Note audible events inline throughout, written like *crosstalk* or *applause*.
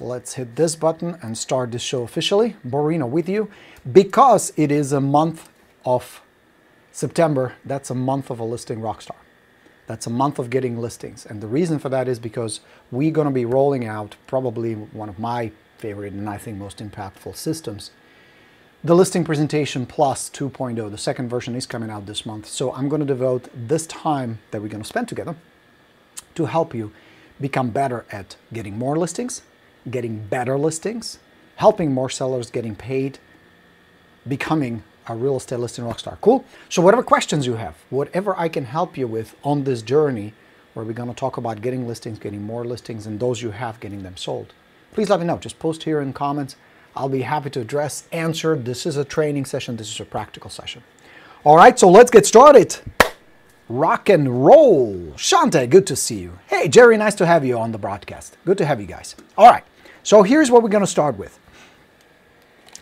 Let's hit this button and start the show officially. Borino with you. Because it is a month of September, that's a month of a listing rockstar. That's a month of getting listings. And the reason for that is because we're going to be rolling out probably one of my favorite and I think most impactful systems. The Listing Presentation Plus 2.0, the second version is coming out this month. So I'm going to devote this time that we're going to spend together to help you become better at getting more listings, getting better listings, helping more sellers getting paid, becoming a real estate listing rockstar. Cool? So whatever questions you have, whatever I can help you with on this journey where we're going to talk about getting listings, getting more listings, and those you have, getting them sold, please let me know. Just post here in comments. I'll be happy to address, answer. This is a training session. This is a practical session. All right, so let's get started. Rock and roll. Shante, good to see you. Hey, Jerry, nice to have you on the broadcast. Good to have you guys. All right. So here's what we're going to start with.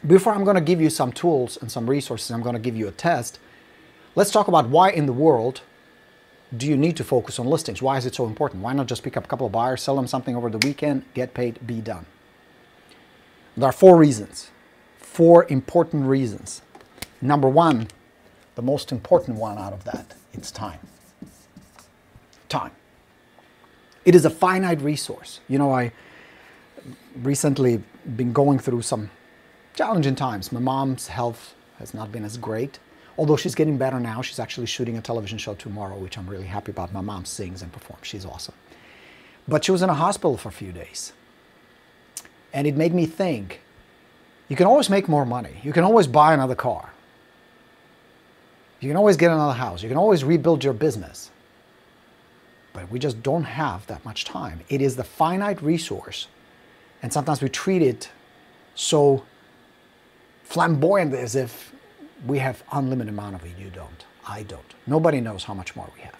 Before I'm going to give you some tools and some resources, I'm going to give you a test. Let's talk about why in the world do you need to focus on listings? Why is it so important? Why not just pick up a couple of buyers, sell them something over the weekend, get paid, be done? There are four reasons, four important reasons. Number one, the most important one out of that, it's time. Time. It is a finite resource. You know, I recently been going through some challenging times. My mom's health has not been as great. Although she's getting better now, she's actually shooting a television show tomorrow, which I'm really happy about. My mom sings and performs. She's awesome. But she was in a hospital for a few days. And it made me think, you can always make more money. You can always buy another car. You can always get another house. You can always rebuild your business. But we just don't have that much time. It is the finite resource and sometimes we treat it so flamboyant as if we have unlimited amount of it. You don't. I don't. Nobody knows how much more we have.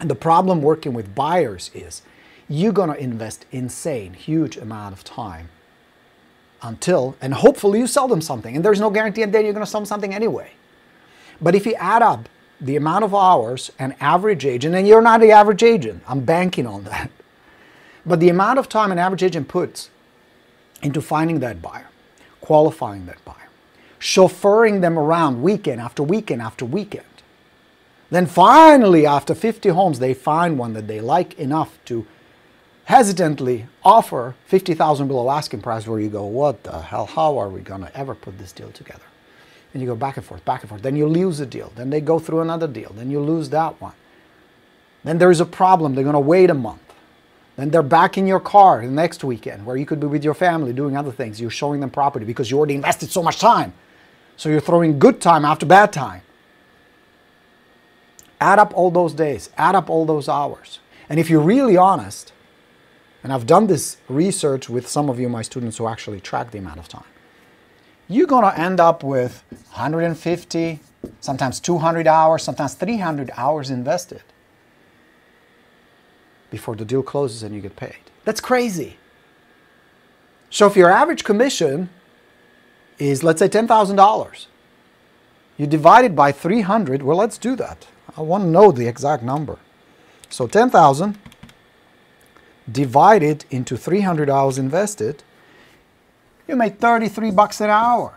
And the problem working with buyers is you're going to invest insane, huge amount of time until, and hopefully you sell them something. And there's no guarantee and then you're going to sell them something anyway. But if you add up the amount of hours an average agent, and you're not the average agent, I'm banking on that. But the amount of time an average agent puts into finding that buyer, qualifying that buyer, chauffeuring them around weekend after weekend after weekend, then finally, after 50 homes, they find one that they like enough to hesitantly offer 50,000 below asking price where you go, what the hell, how are we going to ever put this deal together? And you go back and forth, back and forth. Then you lose a deal. Then they go through another deal. Then you lose that one. Then there is a problem. They're going to wait a month. Then they're back in your car the next weekend where you could be with your family doing other things. You're showing them property because you already invested so much time. So you're throwing good time after bad time. Add up all those days, add up all those hours. And if you're really honest, and I've done this research with some of you, my students who actually track the amount of time, you're going to end up with 150, sometimes 200 hours, sometimes 300 hours invested before the deal closes and you get paid. That's crazy. So if your average commission is, let's say, $10,000, you divide it by 300, well, let's do that. I want to know the exact number. So 10,000 divided into 300 hours invested, you made 33 bucks an hour.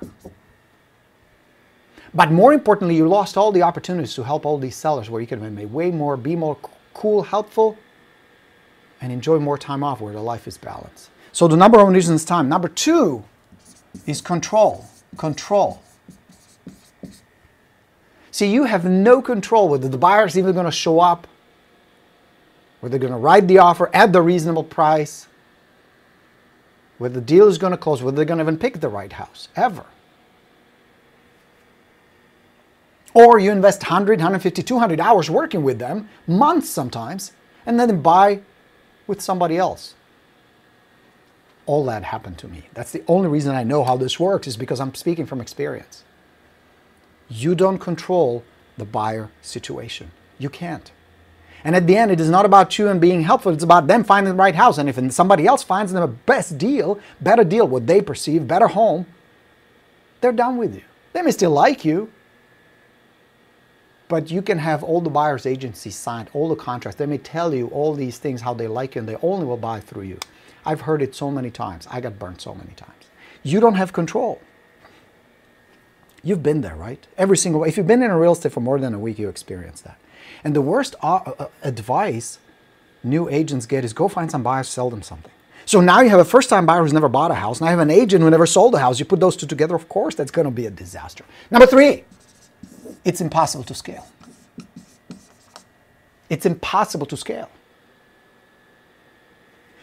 But more importantly, you lost all the opportunities to help all these sellers where you could have made way more, be more cool, helpful, and enjoy more time off where the life is balanced. So the number one reason is time. Number two is control. Control. See, you have no control whether the buyer is even going to show up, whether they're going to write the offer at the reasonable price, whether the deal is going to close, whether they're going to even pick the right house, ever. Or you invest 100, 150, 200 hours working with them, months sometimes, and then buy with somebody else. All that happened to me. That's the only reason I know how this works is because I'm speaking from experience. You don't control the buyer situation. You can't. And at the end, it is not about you and being helpful. It's about them finding the right house. And if somebody else finds them a best deal, better deal, what they perceive, better home, they're done with you. They may still like you, but you can have all the buyer's agency signed, all the contracts. They may tell you all these things, how they like you, and they only will buy through you. I've heard it so many times. I got burned so many times. You don't have control. You've been there, right? Every single If you've been in a real estate for more than a week, you experience that. And the worst uh, uh, advice new agents get is go find some buyers, sell them something. So now you have a first time buyer who's never bought a house. Now you have an agent who never sold a house. You put those two together, of course, that's going to be a disaster. Number three, it's impossible to scale. It's impossible to scale.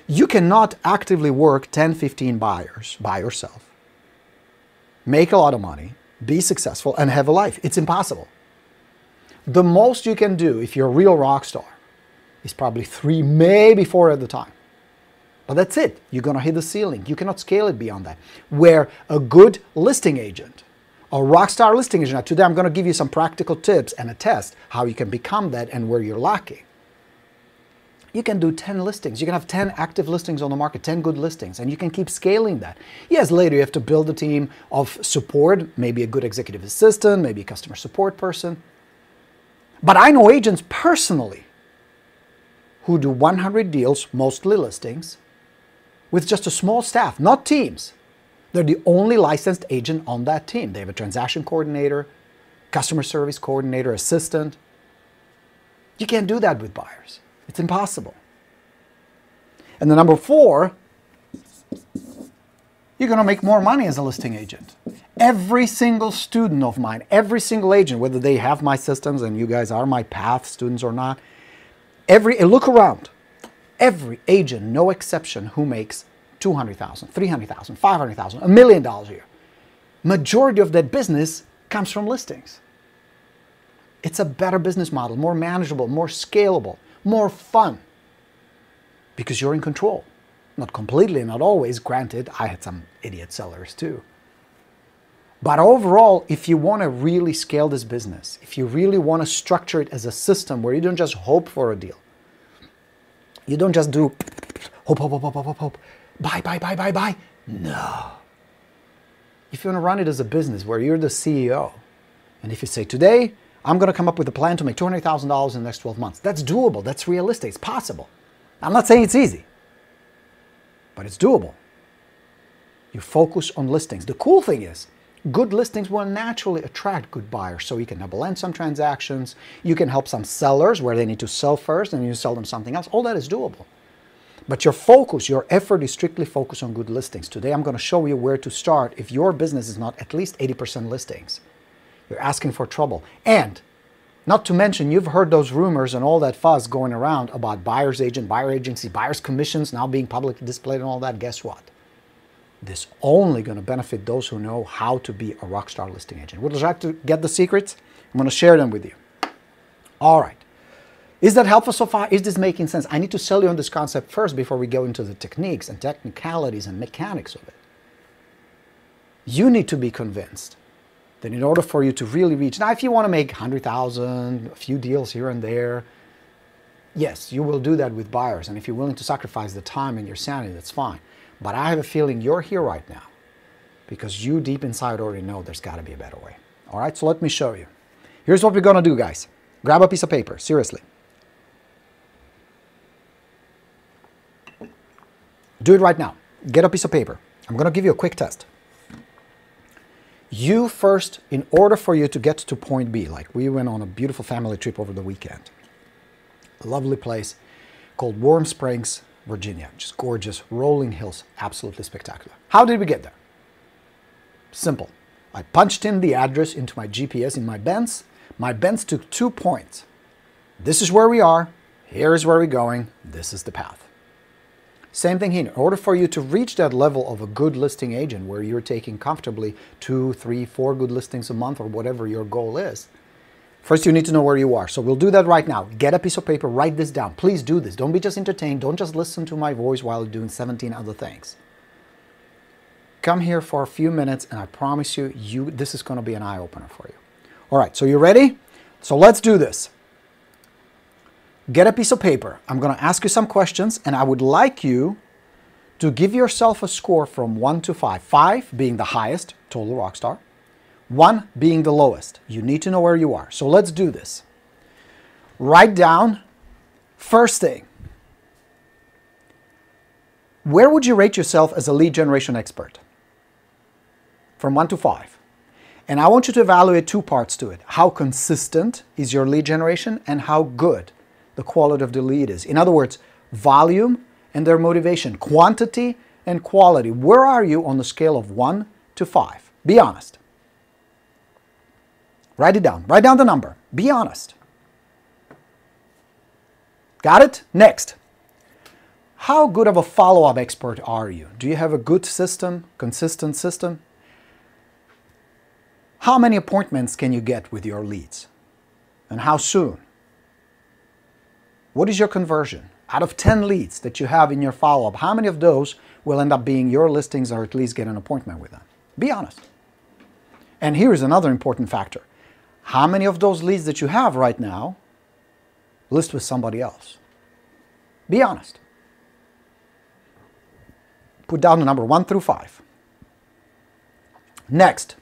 You cannot actively work 10, 15 buyers by yourself, make a lot of money, be successful, and have a life. It's impossible. The most you can do if you're a real rock star is probably three, maybe four at the time. But that's it. You're going to hit the ceiling. You cannot scale it beyond that. Where a good listing agent, a rockstar listing agent, now today I'm going to give you some practical tips and a test how you can become that and where you're lacking. You can do 10 listings. You can have 10 active listings on the market, 10 good listings, and you can keep scaling that. Yes, later you have to build a team of support, maybe a good executive assistant, maybe a customer support person. But I know agents personally who do 100 deals, mostly listings, with just a small staff, not teams. They're the only licensed agent on that team. They have a transaction coordinator, customer service coordinator, assistant. You can't do that with buyers. It's impossible. And the number four, you're going to make more money as a listing agent. Every single student of mine, every single agent, whether they have my systems and you guys are my path students or not, every look around, every agent, no exception, who makes 200,000, 300,000, 500,000, a million dollars a year. Majority of that business comes from listings. It's a better business model, more manageable, more scalable, more fun because you're in control. Not completely, not always, granted, I had some idiot sellers too. But overall, if you want to really scale this business, if you really want to structure it as a system where you don't just hope for a deal, you don't just do hope, hope, hope, hope, hope, hope, hope, buy, buy, buy, buy, buy. No. If you want to run it as a business where you're the CEO, and if you say, today, I'm going to come up with a plan to make $200,000 in the next 12 months, that's doable, that's realistic, it's possible. I'm not saying it's easy, but it's doable. You focus on listings. The cool thing is, good listings will naturally attract good buyers. So you can double end some transactions, you can help some sellers where they need to sell first and you sell them something else. All that is doable. But your focus, your effort is strictly focused on good listings. Today I'm going to show you where to start if your business is not at least 80% listings. You're asking for trouble. And not to mention, you've heard those rumors and all that fuzz going around about buyer's agent, buyer agency, buyer's commissions now being publicly displayed and all that. Guess what? This only going to benefit those who know how to be a rockstar listing agent. Would you like to get the secrets? I'm going to share them with you. All right. Is that helpful so far? Is this making sense? I need to sell you on this concept first before we go into the techniques and technicalities and mechanics of it. You need to be convinced that in order for you to really reach, now if you want to make 100,000, a few deals here and there, yes, you will do that with buyers. And if you're willing to sacrifice the time and your sanity, that's fine. But I have a feeling you're here right now because you deep inside already know there's got to be a better way. All right, so let me show you. Here's what we're going to do, guys. Grab a piece of paper, seriously. Do it right now. Get a piece of paper. I'm going to give you a quick test. You first, in order for you to get to point B, like we went on a beautiful family trip over the weekend, lovely place called Warm Springs, Virginia. Just gorgeous, rolling hills, absolutely spectacular. How did we get there? Simple. I punched in the address into my GPS in my Benz. My Benz took two points. This is where we are. Here is where we're going. This is the path. Same thing here. In order for you to reach that level of a good listing agent where you're taking comfortably two, three, four good listings a month or whatever your goal is, first you need to know where you are. So we'll do that right now. Get a piece of paper, write this down. Please do this. Don't be just entertained. Don't just listen to my voice while doing 17 other things. Come here for a few minutes and I promise you, you this is going to be an eye-opener for you. All right, so you ready? So let's do this get a piece of paper. I'm going to ask you some questions and I would like you to give yourself a score from 1 to 5. 5 being the highest, total rock star. 1 being the lowest. You need to know where you are. So let's do this. Write down first thing. Where would you rate yourself as a lead generation expert? From one to five. And I want you to evaluate two parts to it. How consistent is your lead generation and how good the quality of the lead is. In other words, volume and their motivation, quantity and quality. Where are you on the scale of one to five? Be honest. Write it down. Write down the number. Be honest. Got it? Next. How good of a follow-up expert are you? Do you have a good system, consistent system? How many appointments can you get with your leads? And how soon? What is your conversion? Out of 10 leads that you have in your follow-up, how many of those will end up being your listings or at least get an appointment with them? Be honest. And here's another important factor. How many of those leads that you have right now list with somebody else? Be honest. Put down the number one through five. Next,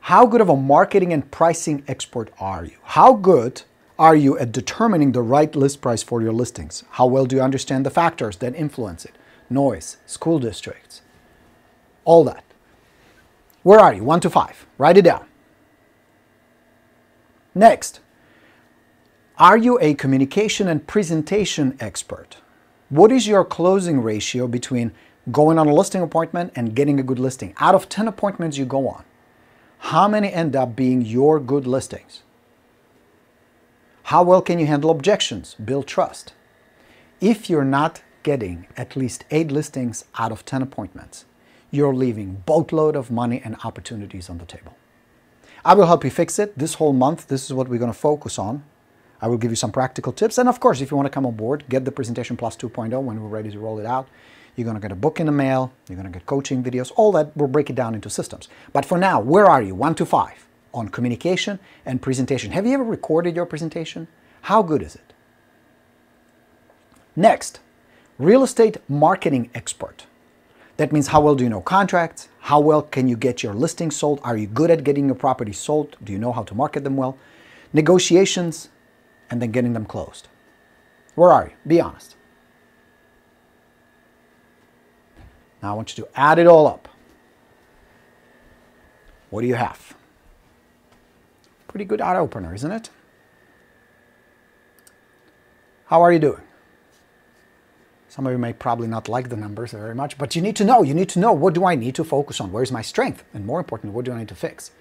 how good of a marketing and pricing expert are you? How good are you at determining the right list price for your listings? How well do you understand the factors that influence it? Noise, school districts, all that. Where are you? One to five. Write it down. Next, are you a communication and presentation expert? What is your closing ratio between going on a listing appointment and getting a good listing? Out of 10 appointments you go on, how many end up being your good listings? How well can you handle objections, build trust? If you're not getting at least eight listings out of 10 appointments, you're leaving boatload of money and opportunities on the table. I will help you fix it this whole month. This is what we're going to focus on. I will give you some practical tips. And of course, if you want to come on board, get the Presentation Plus 2.0 when we're ready to roll it out. You're going to get a book in the mail. You're going to get coaching videos. All that, we'll break it down into systems. But for now, where are you? One to five on communication and presentation. Have you ever recorded your presentation? How good is it? Next, real estate marketing expert. That means how well do you know contracts? How well can you get your listings sold? Are you good at getting your properties sold? Do you know how to market them well? Negotiations, and then getting them closed. Where are you? Be honest. Now I want you to add it all up. What do you have? Pretty good eye opener, isn't it? How are you doing? Some of you may probably not like the numbers very much, but you need to know. You need to know what do I need to focus on? Where's my strength? And more importantly, what do I need to fix?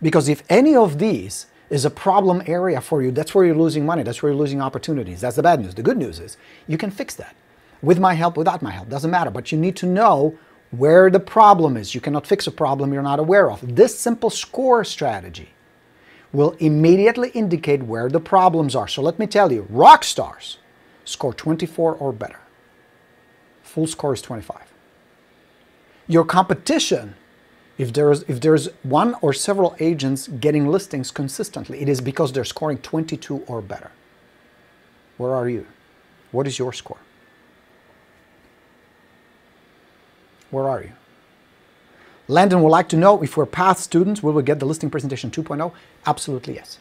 Because if any of these is a problem area for you, that's where you're losing money. That's where you're losing opportunities. That's the bad news. The good news is you can fix that. With my help, without my help, doesn't matter. But you need to know where the problem is. You cannot fix a problem you're not aware of. This simple score strategy will immediately indicate where the problems are. So let me tell you, rock stars score 24 or better full score is 25. Your competition, if there's, if there's one or several agents getting listings consistently, it is because they're scoring 22 or better. Where are you? What is your score? Where are you? Landon would like to know if we're past students, will we get the listing presentation 2.0? Absolutely yes.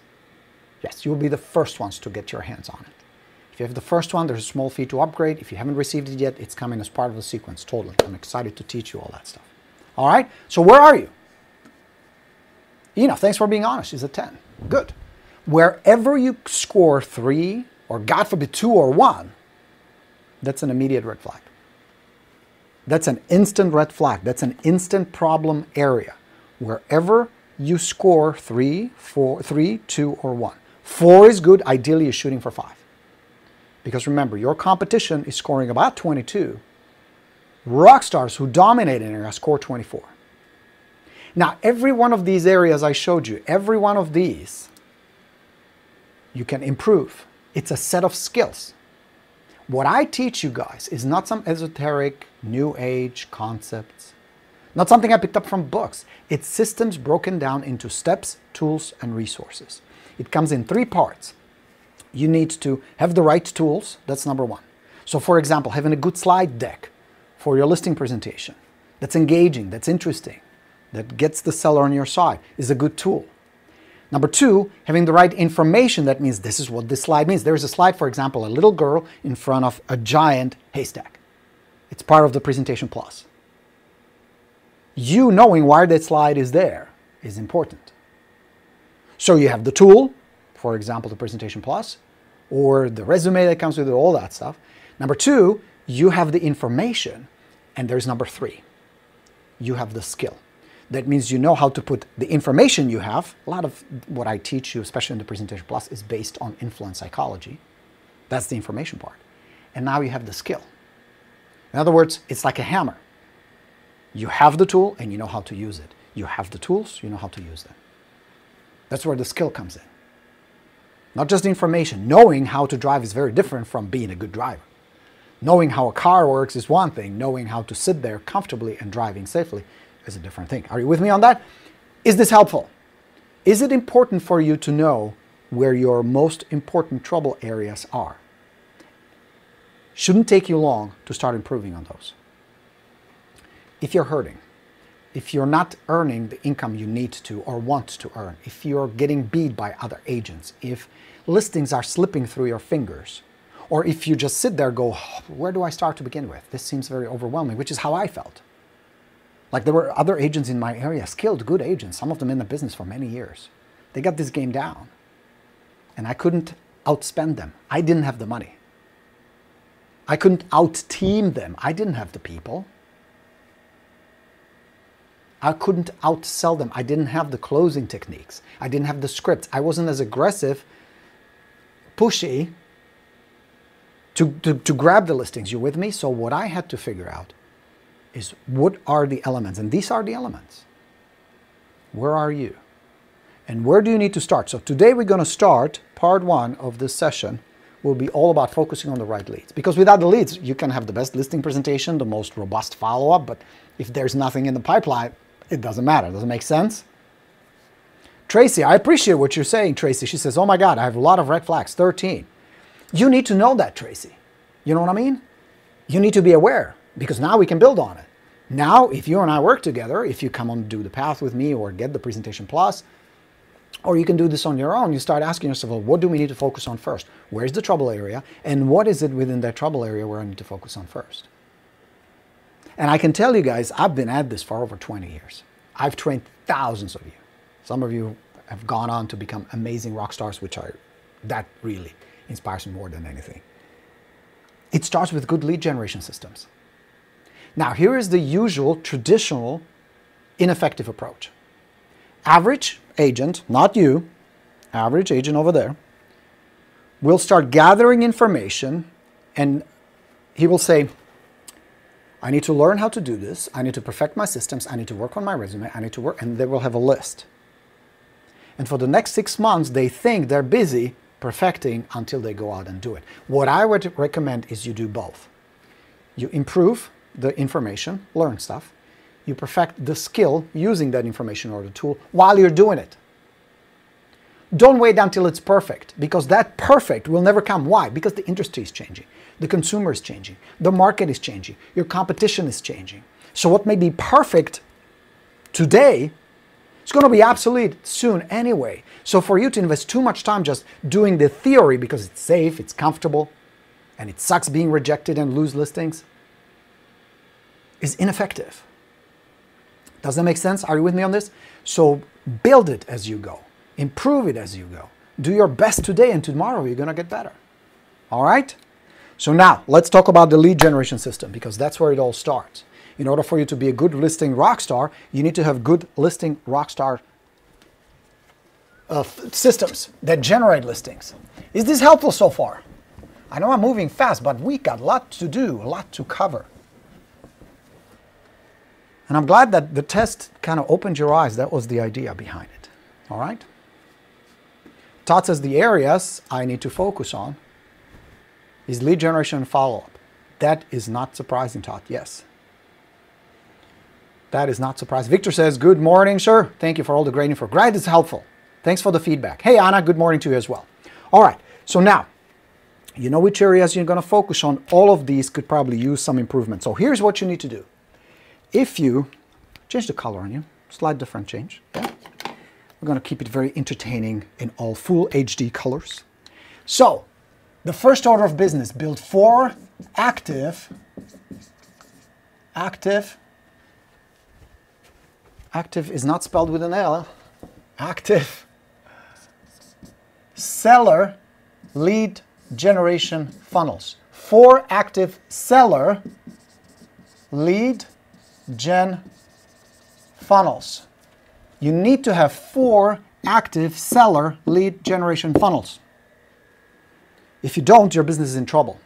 Yes, you will be the first ones to get your hands on it. If you have the first one, there's a small fee to upgrade. If you haven't received it yet, it's coming as part of the sequence, totally. I'm excited to teach you all that stuff. All right, so where are you? Ina, thanks for being honest. She's a 10. Good. Wherever you score three, or God forbid, two or one, that's an immediate red flag. That's an instant red flag. That's an instant problem area. Wherever you score three, four, three, two, or one. Four is good. Ideally, you're shooting for five. Because remember, your competition is scoring about 22. Rock stars who dominate an area score 24. Now, every one of these areas I showed you, every one of these, you can improve. It's a set of skills. What I teach you guys is not some esoteric, new age concepts, not something I picked up from books. It's systems broken down into steps, tools, and resources. It comes in three parts you need to have the right tools. That's number one. So for example, having a good slide deck for your listing presentation that's engaging, that's interesting, that gets the seller on your side is a good tool. Number two, having the right information. That means this is what this slide means. There's a slide, for example, a little girl in front of a giant haystack. It's part of the presentation plus. You knowing why that slide is there is important. So you have the tool, for example, the presentation plus, or the resume that comes with it, all that stuff. Number two, you have the information. And there's number three, you have the skill. That means you know how to put the information you have. A lot of what I teach you, especially in the Presentation Plus, is based on influence psychology. That's the information part. And now you have the skill. In other words, it's like a hammer. You have the tool and you know how to use it. You have the tools, you know how to use them. That's where the skill comes in. Not just the information. Knowing how to drive is very different from being a good driver. Knowing how a car works is one thing. Knowing how to sit there comfortably and driving safely is a different thing. Are you with me on that? Is this helpful? Is it important for you to know where your most important trouble areas are? Shouldn't take you long to start improving on those. If you're hurting, if you're not earning the income you need to or want to earn, if you're getting beat by other agents, if listings are slipping through your fingers, or if you just sit there go, oh, where do I start to begin with? This seems very overwhelming, which is how I felt. Like there were other agents in my area, skilled, good agents, some of them in the business for many years. They got this game down. And I couldn't outspend them. I didn't have the money. I couldn't out team them. I didn't have the people. I couldn't outsell them. I didn't have the closing techniques. I didn't have the scripts. I wasn't as aggressive, pushy to, to, to grab the listings. You with me? So what I had to figure out is what are the elements? And these are the elements. Where are you? And where do you need to start? So today we're going to start part one of this session will be all about focusing on the right leads. Because without the leads, you can have the best listing presentation, the most robust follow-up, but if there's nothing in the pipeline, it doesn't matter. Does it make sense? Tracy, I appreciate what you're saying, Tracy. She says, oh my God, I have a lot of red flags, 13. You need to know that, Tracy. You know what I mean? You need to be aware because now we can build on it. Now, if you and I work together, if you come on do the path with me or get the presentation plus, or you can do this on your own, you start asking yourself, well, what do we need to focus on first? Where's the trouble area? And what is it within that trouble area where I need to focus on first? And I can tell you guys, I've been at this for over 20 years. I've trained thousands of you. Some of you have gone on to become amazing rock stars, which are, that really inspires me more than anything. It starts with good lead generation systems. Now, here is the usual traditional ineffective approach. Average agent, not you, average agent over there, will start gathering information and he will say, I need to learn how to do this. I need to perfect my systems. I need to work on my resume. I need to work, and they will have a list. And for the next six months, they think they're busy perfecting until they go out and do it. What I would recommend is you do both. You improve the information, learn stuff. You perfect the skill using that information or the tool while you're doing it. Don't wait until it's perfect because that perfect will never come. Why? Because the industry is changing, the consumer is changing, the market is changing, your competition is changing. So, what may be perfect today is going to be obsolete soon anyway. So, for you to invest too much time just doing the theory because it's safe, it's comfortable, and it sucks being rejected and lose listings, is ineffective. Does that make sense? Are you with me on this? So build it as you go, improve it as you go. Do your best today, and tomorrow you're going to get better. All right? So now let's talk about the lead generation system because that's where it all starts. In order for you to be a good listing rock star, you need to have good listing rock star uh, systems that generate listings. Is this helpful so far? I know I'm moving fast, but we got a lot to do, a lot to cover. And I'm glad that the test kind of opened your eyes. That was the idea behind it. All right? Todd says the areas I need to focus on is lead generation and follow-up. That is not surprising, Todd. Yes. That is not surprising. Victor says, good morning, sir. Thank you for all the great info. Great it's helpful. Thanks for the feedback. Hey, Anna, good morning to you as well. All right, so now, you know which areas you're going to focus on. All of these could probably use some improvement. So here's what you need to do if you change the color on you, slight different change. We're going to keep it very entertaining in all full HD colors. So, the first order of business, build four active active, active is not spelled with an L, active seller lead generation funnels. Four active seller lead gen funnels. You need to have four active seller lead generation funnels. If you don't, your business is in trouble.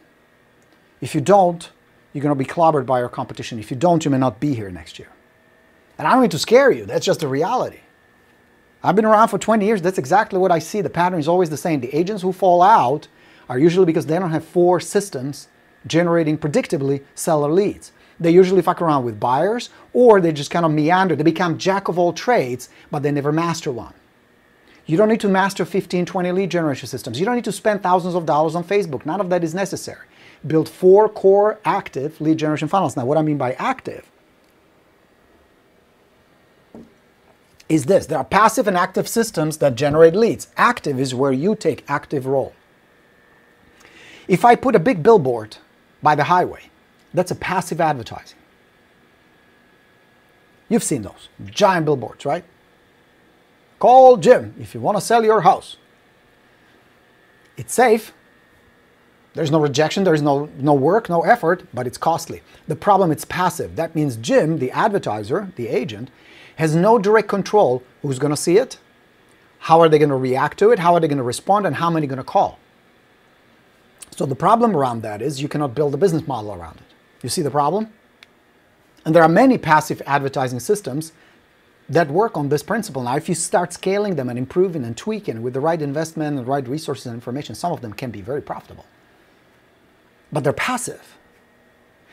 If you don't, you're going to be clobbered by your competition. If you don't, you may not be here next year. And I don't mean to scare you, that's just the reality. I've been around for 20 years, that's exactly what I see. The pattern is always the same. The agents who fall out are usually because they don't have four systems generating predictably seller leads. They usually fuck around with buyers or they just kind of meander. They become jack of all trades, but they never master one. You don't need to master 15, 20 lead generation systems. You don't need to spend thousands of dollars on Facebook. None of that is necessary. Build four core active lead generation funnels. Now, what I mean by active is this. There are passive and active systems that generate leads. Active is where you take active role. If I put a big billboard by the highway, that's a passive advertising. You've seen those giant billboards, right? Call Jim if you want to sell your house. It's safe. There's no rejection, there's no, no work, no effort, but it's costly. The problem, it's passive. That means Jim, the advertiser, the agent, has no direct control who's going to see it, how are they going to react to it, how are they going to respond, and how many are going to call. So the problem around that is you cannot build a business model around it. You see the problem? And there are many passive advertising systems that work on this principle. Now, if you start scaling them and improving and tweaking with the right investment and the right resources and information, some of them can be very profitable. But they're passive.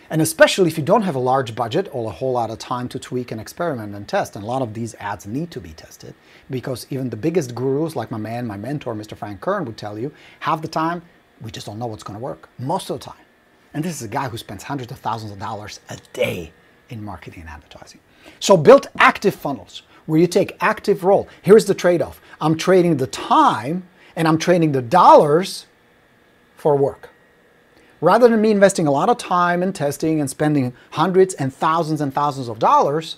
And especially if you don't have a large budget or a whole lot of time to tweak and experiment and test, and a lot of these ads need to be tested because even the biggest gurus, like my man, my mentor, Mr. Frank Kern, would tell you, half the time, we just don't know what's going to work, most of the time. And this is a guy who spends hundreds of thousands of dollars a day in marketing and advertising. So build active funnels where you take active role. Here's the trade-off. I'm trading the time and I'm trading the dollars for work. Rather than me investing a lot of time in testing and spending hundreds and thousands and thousands of dollars,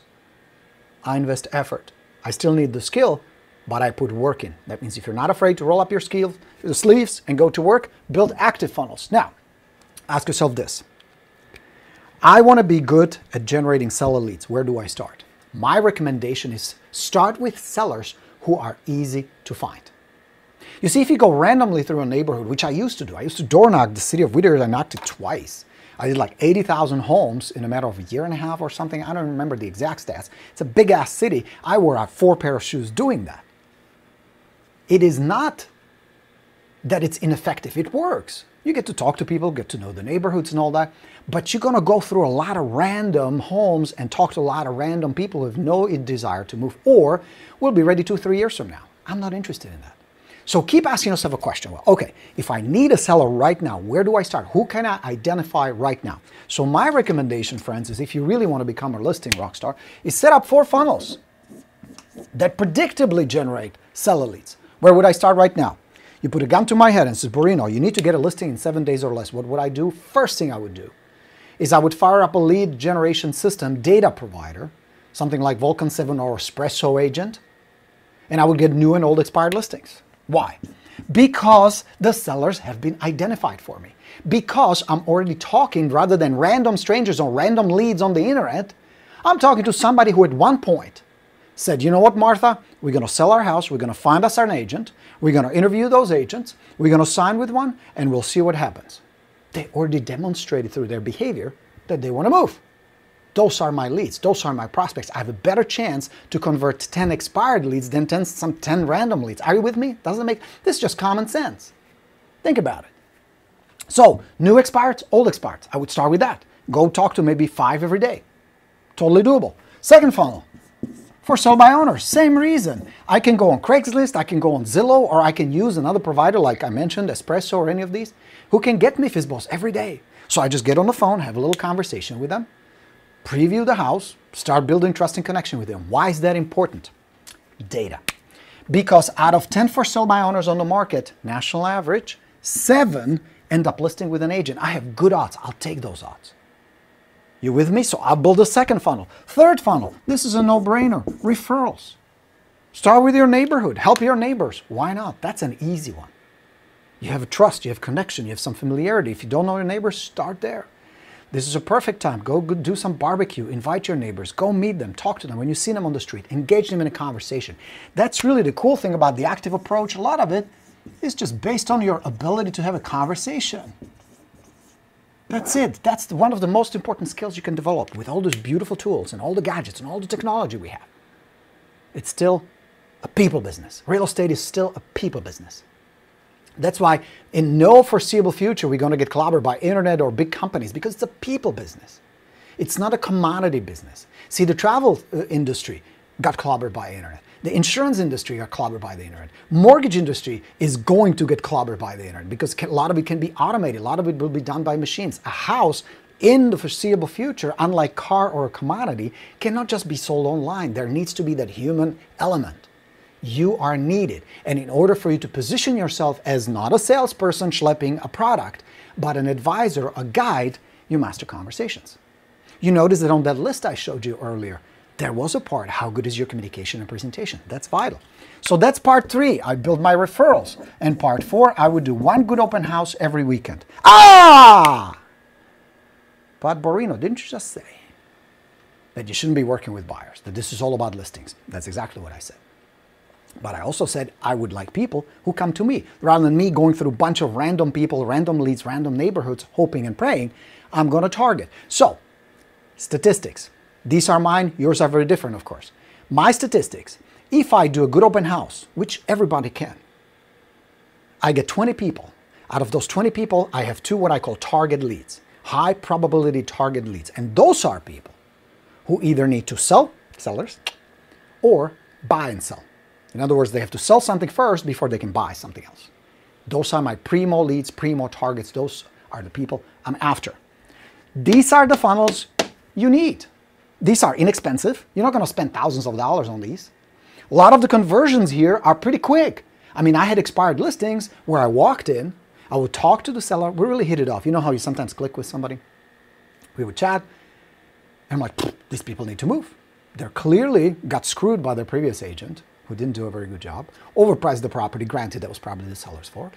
I invest effort. I still need the skill, but I put work in. That means if you're not afraid to roll up your skill, sleeves and go to work, build active funnels. Now, ask yourself this. I want to be good at generating seller leads. Where do I start? My recommendation is start with sellers who are easy to find. You see, if you go randomly through a neighborhood, which I used to do, I used to door knock the city of Whittier, I knocked it twice. I did like 80,000 homes in a matter of a year and a half or something. I don't remember the exact stats. It's a big ass city. I wore out four pair of shoes doing that. It is not that it's ineffective. It works. You get to talk to people, get to know the neighborhoods and all that, but you're going to go through a lot of random homes and talk to a lot of random people who have no desire to move or will be ready two, three years from now. I'm not interested in that. So keep asking yourself a question. Well, okay, if I need a seller right now, where do I start? Who can I identify right now? So my recommendation, friends, is if you really want to become a listing rock star, is set up four funnels that predictably generate seller leads. Where would I start right now? You put a gun to my head and says, Borino, you need to get a listing in seven days or less. What would I do? First thing I would do is I would fire up a lead generation system data provider, something like Vulcan 7 or Espresso Agent, and I would get new and old expired listings. Why? Because the sellers have been identified for me. Because I'm already talking rather than random strangers or random leads on the internet, I'm talking to somebody who at one point said, you know what, Martha? We're going to sell our house. We're going to find us an agent. We're going to interview those agents. We're going to sign with one, and we'll see what happens. They already demonstrated through their behavior that they want to move. Those are my leads. Those are my prospects. I have a better chance to convert 10 expired leads than 10, some 10 random leads. Are you with me? Doesn't make this is just common sense. Think about it. So, new expireds, old expireds. I would start with that. Go talk to maybe five every day. Totally doable. Second funnel, for sell by owners, same reason. I can go on Craigslist, I can go on Zillow, or I can use another provider like I mentioned, Espresso or any of these, who can get me FSBOs every day. So I just get on the phone, have a little conversation with them, preview the house, start building trust and connection with them. Why is that important? Data. Because out of 10 for sale by owners on the market, national average, seven end up listing with an agent. I have good odds. I'll take those odds. You with me? So I'll build a second funnel. Third funnel. This is a no-brainer. Referrals. Start with your neighborhood. Help your neighbors. Why not? That's an easy one. You have a trust, you have connection, you have some familiarity. If you don't know your neighbors, start there. This is a perfect time. Go do some barbecue, invite your neighbors, go meet them, talk to them. When you see them on the street, engage them in a conversation. That's really the cool thing about the active approach. A lot of it is just based on your ability to have a conversation. That's it. That's one of the most important skills you can develop with all those beautiful tools and all the gadgets and all the technology we have. It's still a people business. Real estate is still a people business. That's why in no foreseeable future we're going to get clobbered by internet or big companies because it's a people business. It's not a commodity business. See, the travel uh, industry got clobbered by internet. The insurance industry are clobbered by the internet. Mortgage industry is going to get clobbered by the internet because a lot of it can be automated. A lot of it will be done by machines. A house in the foreseeable future, unlike car or a commodity, cannot just be sold online. There needs to be that human element you are needed. And in order for you to position yourself as not a salesperson schlepping a product, but an advisor, a guide, you master conversations. You notice that on that list I showed you earlier, there was a part, how good is your communication and presentation? That's vital. So that's part three. I build my referrals. And part four, I would do one good open house every weekend. Ah! But Borino, didn't you just say that you shouldn't be working with buyers, that this is all about listings? That's exactly what I said. But I also said I would like people who come to me. Rather than me going through a bunch of random people, random leads, random neighborhoods, hoping and praying, I'm going to target. So, statistics. These are mine, yours are very different, of course. My statistics if I do a good open house, which everybody can, I get 20 people. Out of those 20 people, I have two what I call target leads, high probability target leads. And those are people who either need to sell, sellers, or buy and sell. In other words, they have to sell something first before they can buy something else. Those are my primo leads, primo targets. Those are the people I'm after. These are the funnels you need. These are inexpensive. You're not going to spend thousands of dollars on these. A lot of the conversions here are pretty quick. I mean, I had expired listings where I walked in, I would talk to the seller, we really hit it off. You know how you sometimes click with somebody? We would chat, and I'm like, these people need to move. They're clearly got screwed by their previous agent who didn't do a very good job, overpriced the property. Granted, that was probably the seller's fault.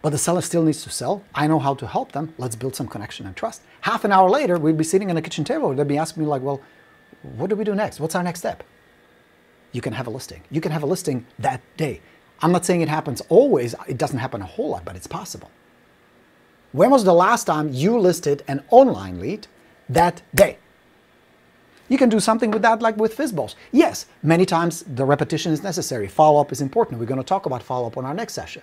But the seller still needs to sell. I know how to help them. Let's build some connection and trust. Half an hour later, we'd be sitting at a kitchen table. They'd be asking me, like, well, what do we do next? What's our next step? You can have a listing. You can have a listing that day. I'm not saying it happens always. It doesn't happen a whole lot, but it's possible. When was the last time you listed an online lead that day? You can do something with that like with FSBOs. Yes, many times the repetition is necessary. Follow-up is important. We're going to talk about follow-up on our next session.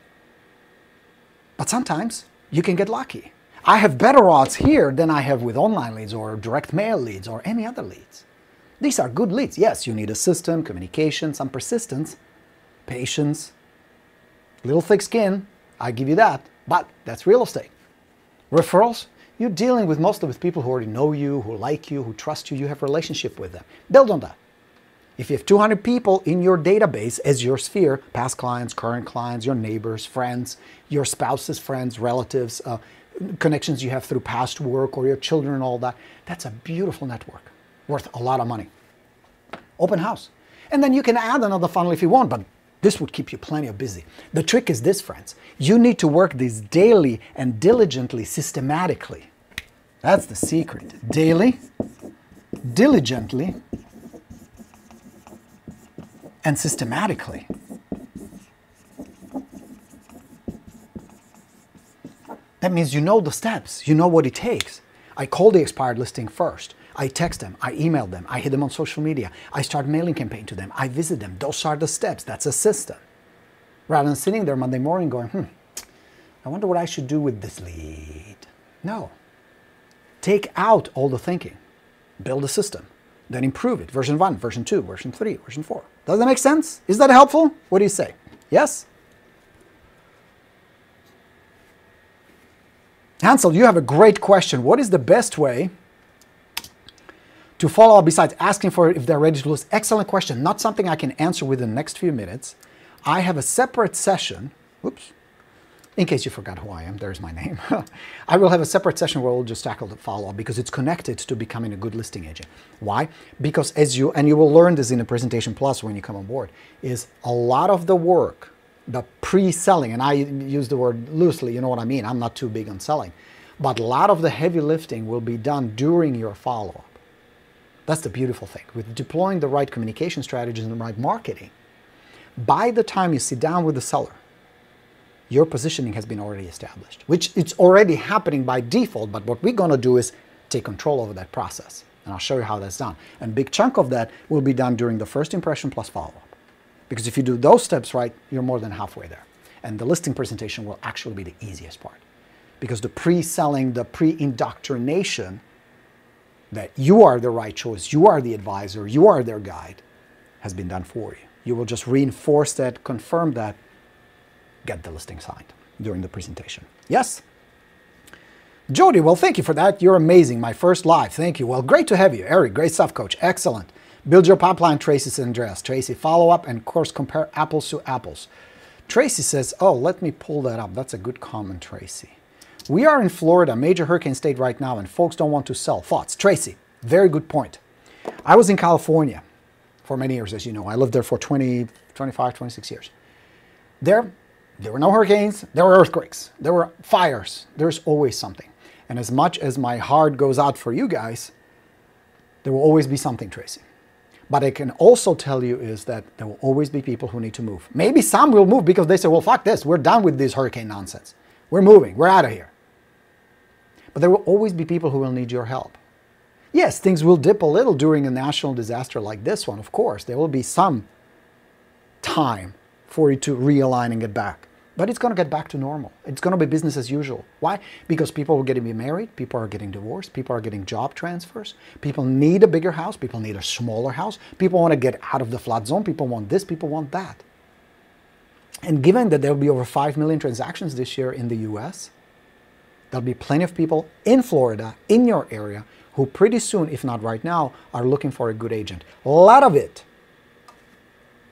But sometimes you can get lucky. I have better odds here than I have with online leads or direct mail leads or any other leads. These are good leads. Yes, you need a system, communication, some persistence, patience, little thick skin. I give you that. But that's real estate. Referrals, you're dealing with mostly with people who already know you, who like you, who trust you, you have a relationship with them. Build on that. If you have 200 people in your database as your sphere, past clients, current clients, your neighbors, friends, your spouse's friends, relatives, uh, connections you have through past work or your children and all that, that's a beautiful network worth a lot of money. Open house. And then you can add another funnel if you want, but this would keep you plenty of busy. The trick is this, friends. You need to work these daily and diligently, systematically. That's the secret. Daily, diligently, and systematically. That means you know the steps, you know what it takes. I call the expired listing first. I text them, I email them, I hit them on social media, I start mailing campaign to them, I visit them. Those are the steps. That's a system. Rather than sitting there Monday morning going, hmm, I wonder what I should do with this lead. No. Take out all the thinking. Build a system. Then improve it. Version 1, version 2, version 3, version 4. Does that make sense? Is that helpful? What do you say? Yes? Hansel, you have a great question. What is the best way to follow up besides asking for if they're ready to lose? Excellent question. Not something I can answer within the next few minutes. I have a separate session. Whoops. in case you forgot who I am, there's my name. *laughs* I will have a separate session where we'll just tackle the follow-up because it's connected to becoming a good listing agent. Why? Because as you, and you will learn this in the Presentation Plus when you come on board, is a lot of the work, the pre-selling, and I use the word loosely, you know what I mean, I'm not too big on selling, but a lot of the heavy lifting will be done during your follow-up. That's the beautiful thing. With deploying the right communication strategies and the right marketing, by the time you sit down with the seller, your positioning has been already established, which it's already happening by default. But what we're going to do is take control over that process. And I'll show you how that's done. And big chunk of that will be done during the first impression plus follow-up. Because if you do those steps right, you're more than halfway there. And the listing presentation will actually be the easiest part. Because the pre-selling, the pre-indoctrination that you are the right choice, you are the advisor, you are their guide, has been done for you. You will just reinforce that, confirm that, get the listing signed during the presentation. Yes? Jody, well, thank you for that. You're amazing. My first live. Thank you. Well, great to have you. Eric, great stuff, coach. Excellent. Build your pipeline, Tracy says Andreas. Tracy, follow up and, course, compare apples to apples. Tracy says, oh, let me pull that up. That's a good comment, Tracy. We are in Florida, major hurricane state right now, and folks don't want to sell. Thoughts? Tracy, very good point. I was in California for many years, as you know. I lived there for 20, 25, 26 years. There, there were no hurricanes, there were earthquakes, there were fires. There's always something. And as much as my heart goes out for you guys, there will always be something, Tracy. But I can also tell you is that there will always be people who need to move. Maybe some will move because they say, well, fuck this, we're done with this hurricane nonsense. We're moving, we're out of here. But there will always be people who will need your help. Yes, things will dip a little during a national disaster like this one, of course. There will be some time for you to realign and get back. But it's going to get back to normal. It's going to be business as usual. Why? Because people are getting married, people are getting divorced, people are getting job transfers, people need a bigger house, people need a smaller house, people want to get out of the flood zone, people want this, people want that. And given that there will be over 5 million transactions this year in the US, there'll be plenty of people in Florida, in your area, who pretty soon, if not right now, are looking for a good agent. A lot of it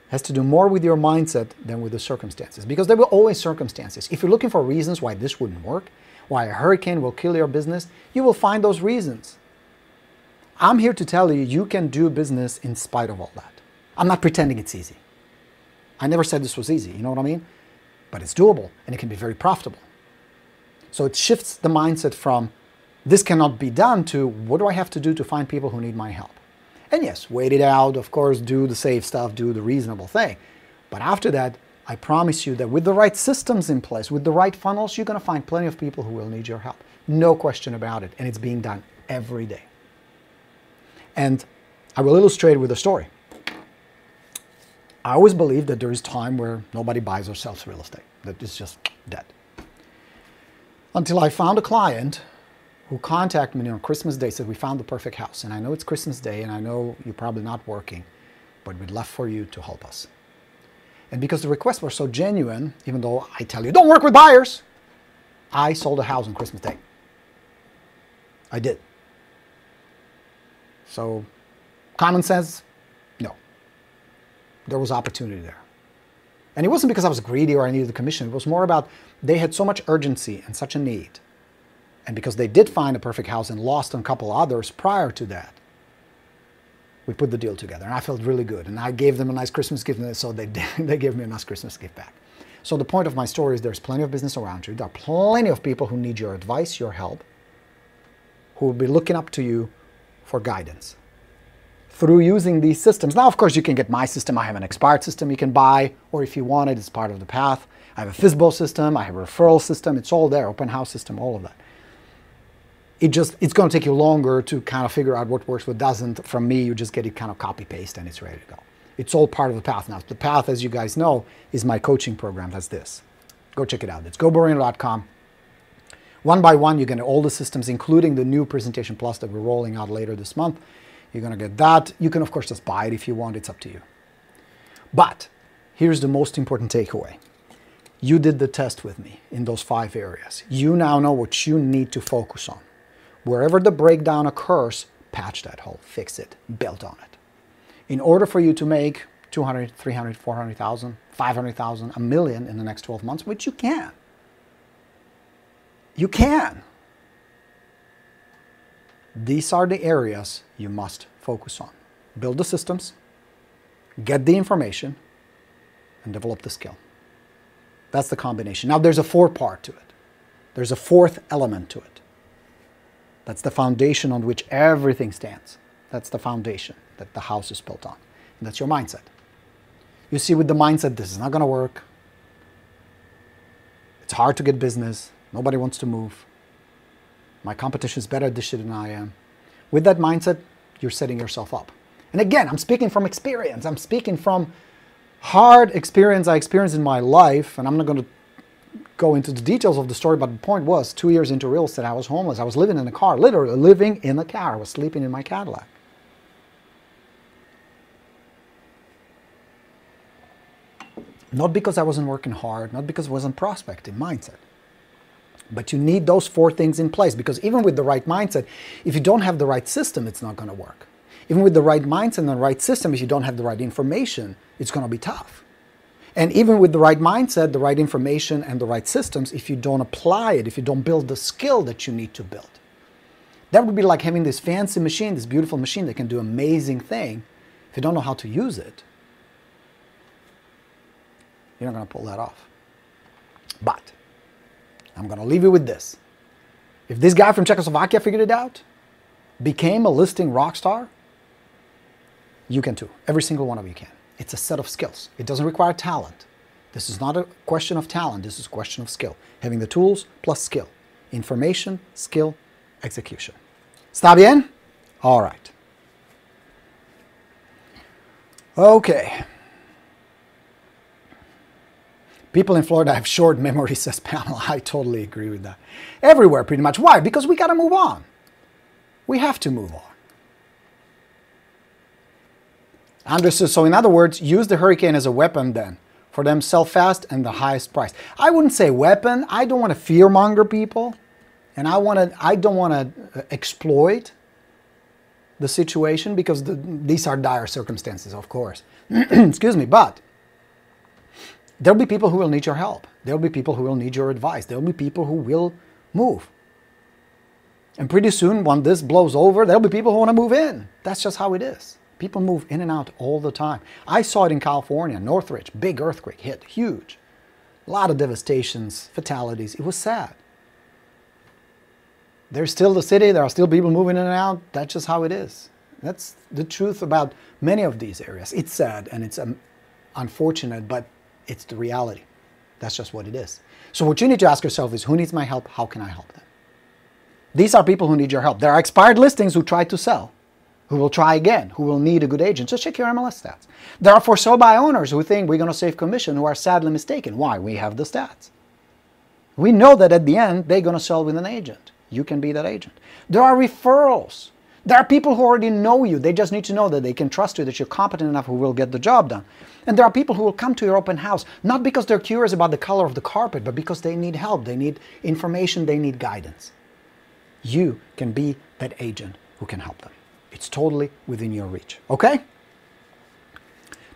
has to do more with your mindset than with the circumstances because there will always circumstances. If you're looking for reasons why this wouldn't work, why a hurricane will kill your business, you will find those reasons. I'm here to tell you you can do business in spite of all that. I'm not pretending it's easy. I never said this was easy, you know what I mean? But it's doable and it can be very profitable. So it shifts the mindset from this cannot be done to what do I have to do to find people who need my help? And yes, wait it out, of course, do the safe stuff, do the reasonable thing. But after that, I promise you that with the right systems in place, with the right funnels, you're going to find plenty of people who will need your help. No question about it. And it's being done every day. And I will illustrate with a story. I always believe that there is time where nobody buys or sells real estate, that it's just dead. Until I found a client who contacted me on Christmas Day said, we found the perfect house. And I know it's Christmas Day and I know you're probably not working, but we'd love for you to help us. And because the requests were so genuine, even though I tell you, don't work with buyers, I sold a house on Christmas Day. I did. So, common sense, no. There was opportunity there. And it wasn't because I was greedy or I needed the commission. It was more about they had so much urgency and such a need and because they did find a perfect house and lost a couple others prior to that, we put the deal together. And I felt really good. And I gave them a nice Christmas gift, so they, *laughs* they gave me a nice Christmas gift back. So the point of my story is there's plenty of business around you. There are plenty of people who need your advice, your help, who will be looking up to you for guidance through using these systems. Now, of course, you can get my system. I have an expired system you can buy, or if you want it, it's part of the path. I have a FSBO system. I have a referral system. It's all there, open house system, all of that it just it's going to take you longer to kind of figure out what works what doesn't from me you just get it kind of copy paste and it's ready to go it's all part of the path now the path as you guys know is my coaching program that's this go check it out it's goborino.com one by one you get all the systems including the new presentation plus that we're rolling out later this month you're going to get that. You can of course just buy it if you want. It's up to you. But here's the most important takeaway. You did the test with me in those five areas. You now know what you need to focus on. Wherever the breakdown occurs, patch that hole, fix it, build on it. In order for you to make 200, 300, 400,000, 500,000, a million in the next 12 months, which you can, You can. These are the areas you must focus on. Build the systems, get the information, and develop the skill. That's the combination. Now there's a fourth part to it. There's a fourth element to it. That's the foundation on which everything stands. That's the foundation that the house is built on. And that's your mindset. You see, with the mindset, this is not going to work. It's hard to get business. Nobody wants to move. My competition is better at this shit than I am. With that mindset, you're setting yourself up. And again, I'm speaking from experience. I'm speaking from hard experience I experienced in my life, and I'm not going to go into the details of the story, but the point was two years into real estate, I was homeless. I was living in a car, literally living in a car. I was sleeping in my Cadillac. Not because I wasn't working hard, not because I wasn't prospecting, mindset. But you need those four things in place because even with the right mindset, if you don't have the right system, it's not going to work. Even with the right mindset and the right system, if you don't have the right information, it's going to be tough. And even with the right mindset, the right information, and the right systems, if you don't apply it, if you don't build the skill that you need to build, that would be like having this fancy machine, this beautiful machine that can do amazing thing. If you don't know how to use it, you're not going to pull that off. But I'm going to leave you with this. If this guy from Czechoslovakia figured it out, became a listing rock star, you can too. Every single one of you can. It's a set of skills. It doesn't require talent. This is not a question of talent. This is a question of skill. Having the tools plus skill. Information, skill, execution. Está bien? All right. Okay. People in Florida have short memories, says Pamela. I totally agree with that. Everywhere, pretty much. Why? Because we got to move on. We have to move on. Understood. So, in other words, use the hurricane as a weapon then for them sell fast and the highest price. I wouldn't say weapon. I don't want to fearmonger people, and I want to. I don't want to uh, exploit the situation because the, these are dire circumstances, of course. *clears throat* Excuse me, but there'll be people who will need your help. There'll be people who will need your advice. There'll be people who will move. And pretty soon, when this blows over, there'll be people who want to move in. That's just how it is. People move in and out all the time. I saw it in California, Northridge, big earthquake hit, huge. A lot of devastations, fatalities. It was sad. There's still the city, there are still people moving in and out. That's just how it is. That's the truth about many of these areas. It's sad and it's um, unfortunate, but it's the reality. That's just what it is. So, what you need to ask yourself is who needs my help? How can I help them? These are people who need your help. There are expired listings who try to sell who will try again, who will need a good agent. Just check your MLS stats. There are for sale by owners who think we're going to save commission who are sadly mistaken. Why? We have the stats. We know that at the end they're going to sell with an agent. You can be that agent. There are referrals. There are people who already know you. They just need to know that they can trust you, that you're competent enough who will get the job done. And there are people who will come to your open house, not because they're curious about the color of the carpet, but because they need help, they need information, they need guidance. You can be that agent who can help them. It's totally within your reach. Okay?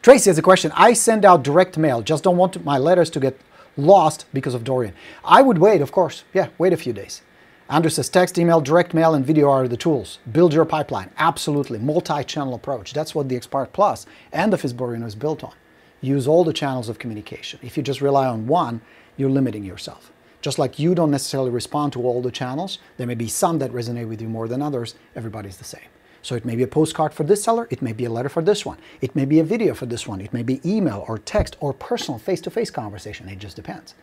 Tracy has a question. I send out direct mail, just don't want my letters to get lost because of Dorian. I would wait, of course. Yeah, wait a few days. Andrew says text, email, direct mail, and video are the tools. Build your pipeline. Absolutely. Multi channel approach. That's what the Expert Plus and the FSBORINO is built on. Use all the channels of communication. If you just rely on one, you're limiting yourself. Just like you don't necessarily respond to all the channels, there may be some that resonate with you more than others. Everybody's the same. So it may be a postcard for this seller, it may be a letter for this one, it may be a video for this one, it may be email or text or personal face-to-face conversation, it just depends.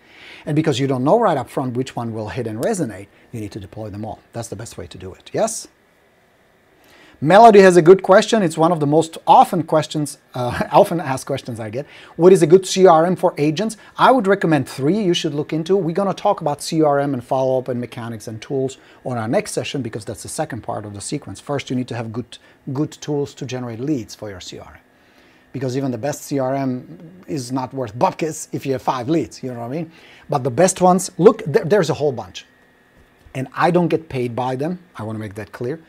And because you don't know right up front which one will hit and resonate, you need to deploy them all. That's the best way to do it, yes? Melody has a good question. It's one of the most often questions, uh, *laughs* often asked questions I get. What is a good CRM for agents? I would recommend three you should look into. We're going to talk about CRM and follow-up and mechanics and tools on our next session because that's the second part of the sequence. First, you need to have good, good tools to generate leads for your CRM. Because even the best CRM is not worth buckets if you have five leads, you know what I mean? But the best ones, look, there, there's a whole bunch. And I don't get paid by them. I want to make that clear.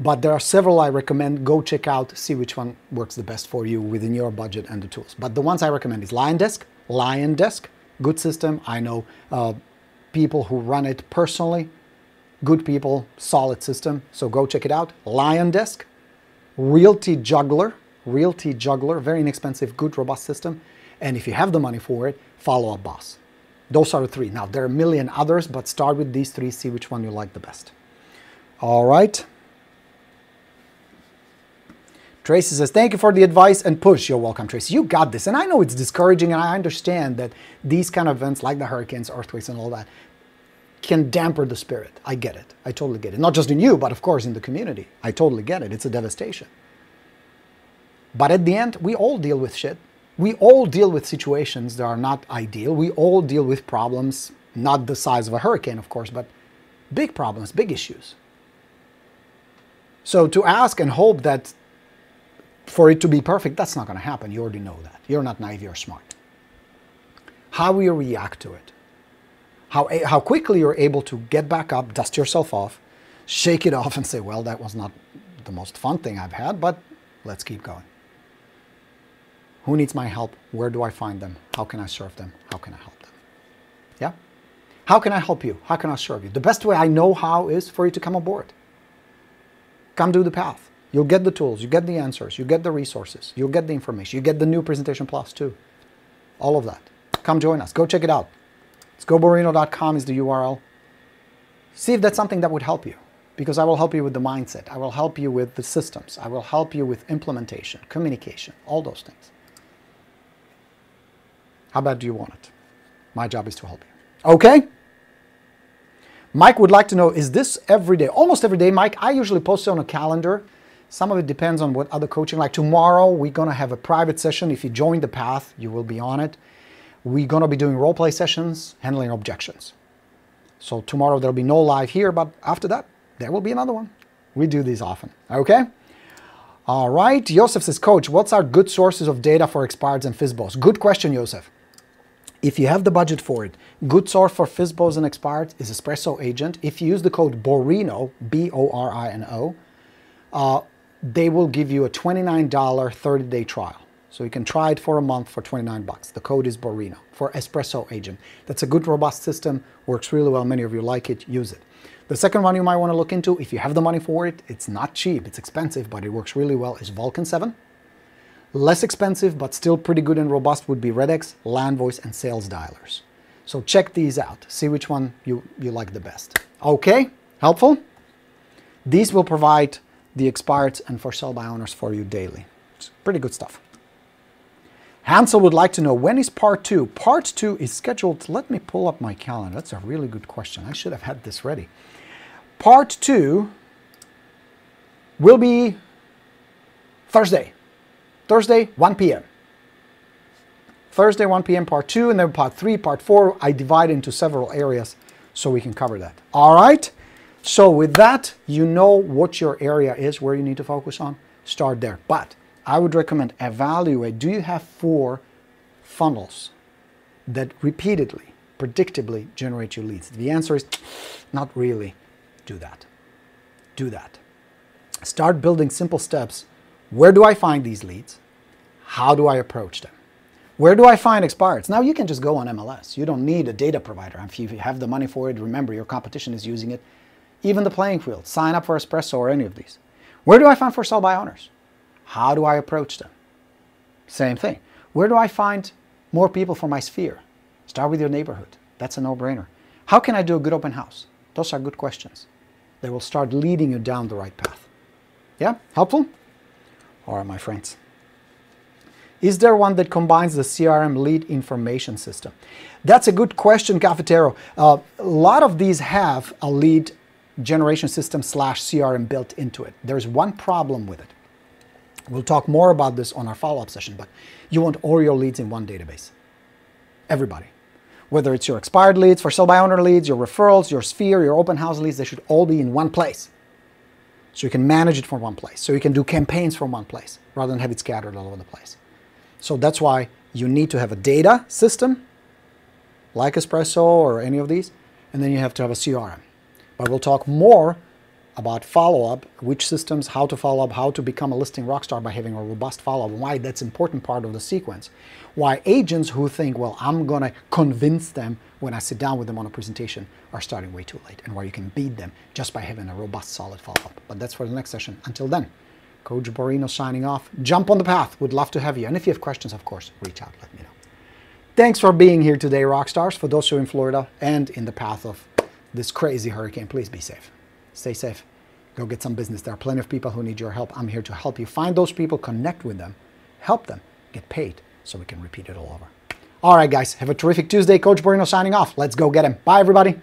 But there are several I recommend. Go check out, see which one works the best for you within your budget and the tools. But the ones I recommend is Lion Desk, Lion Desk, good system. I know uh, people who run it personally. Good people, solid system. So go check it out. Lion Desk, Realty Juggler, Realty Juggler, very inexpensive, good, robust system. And if you have the money for it, Follow Up Boss. Those are the three. Now, there are a million others, but start with these three, see which one you like the best. All right. Tracy says, thank you for the advice and push. You're welcome, Tracy. You got this. And I know it's discouraging, and I understand that these kind of events like the hurricanes, earthquakes, and all that can dampen the spirit. I get it. I totally get it. Not just in you, but of course in the community. I totally get it. It's a devastation. But at the end, we all deal with shit. We all deal with situations that are not ideal. We all deal with problems, not the size of a hurricane, of course, but big problems, big issues. So to ask and hope that for it to be perfect, that's not going to happen. You already know that. You're not naive, you're smart. How you react to it, how, how quickly you're able to get back up, dust yourself off, shake it off, and say, well, that was not the most fun thing I've had, but let's keep going. Who needs my help? Where do I find them? How can I serve them? How can I help them? Yeah? How can I help you? How can I serve you? The best way I know how is for you to come aboard. Come do the path. You'll get the tools, you get the answers, you get the resources, you'll get the information, you get the new presentation plus too. All of that. Come join us. Go check it out. It's goborino.com is the URL. See if that's something that would help you because I will help you with the mindset. I will help you with the systems. I will help you with implementation, communication, all those things. How bad do you want it? My job is to help you. Okay? Mike would like to know, is this every day? Almost every day, Mike. I usually post it on a calendar. Some of it depends on what other coaching, like tomorrow, we're gonna have a private session. If you join the path, you will be on it. We're gonna be doing role play sessions, handling objections. So tomorrow there'll be no live here, but after that, there will be another one. We do these often, okay? All right, Joseph says, Coach, what's our good sources of data for expireds and FSBOs? Good question, Joseph. If you have the budget for it, good source for FSBOs and expireds is Espresso Agent. If you use the code BORINO, B-O-R-I-N-O, uh, they will give you a $29 30-day trial. So you can try it for a month for 29 bucks. The code is Borino for Espresso Agent. That's a good, robust system, works really well. Many of you like it, use it. The second one you might want to look into, if you have the money for it, it's not cheap, it's expensive, but it works really well, is Vulcan 7. Less expensive, but still pretty good and robust would be RedX, LandVoice, and Sales Dialers. So check these out. See which one you, you like the best. Okay, helpful? These will provide the expired and for sale by owners for you daily. It's pretty good stuff. Hansel would like to know, when is part two? Part two is scheduled, let me pull up my calendar. That's a really good question. I should have had this ready. Part two will be Thursday. Thursday, 1 p.m. Thursday, 1 p.m. part two, and then part three, part four. I divide into several areas so we can cover that. All right? So with that, you know what your area is, where you need to focus on. Start there. But I would recommend evaluate, do you have four funnels that repeatedly, predictably generate you leads? The answer is not really. Do that. Do that. Start building simple steps where do I find these leads? How do I approach them? Where do I find expireds? Now you can just go on MLS. You don't need a data provider. If you have the money for it, remember your competition is using it. Even the playing field, sign up for Espresso or any of these. Where do I find for sale by owners? How do I approach them? Same thing. Where do I find more people for my sphere? Start with your neighborhood. That's a no-brainer. How can I do a good open house? Those are good questions. They will start leading you down the right path. Yeah? Helpful? All right, my friends. Is there one that combines the CRM lead information system? That's a good question, Cafetero. Uh, a lot of these have a lead generation system slash CRM built into it. There's one problem with it. We'll talk more about this on our follow-up session, but you want all your leads in one database. Everybody. Whether it's your expired leads, for sale by owner leads, your referrals, your sphere, your open house leads, they should all be in one place. So you can manage it from one place. So you can do campaigns from one place rather than have it scattered all over the place. So that's why you need to have a data system like Espresso or any of these, and then you have to have a CRM. But we'll talk more about follow up, which systems, how to follow up, how to become a listing rockstar by having a robust follow up, why that's important part of the sequence. Why agents who think, well, I'm going to convince them when I sit down with them on a presentation are starting way too late, and where you can beat them just by having a robust, solid follow up. But that's for the next session. Until then, Coach Borino signing off. Jump on the path. Would love to have you. And if you have questions, of course, reach out, let me know. Thanks for being here today, Rockstars. For those who are in Florida and in the path of this crazy hurricane, please be safe. Stay safe. Go get some business. There are plenty of people who need your help. I'm here to help you. Find those people, connect with them, help them, get paid so we can repeat it all over. All right, guys, have a terrific Tuesday. Coach Borino signing off. Let's go get him. Bye, everybody.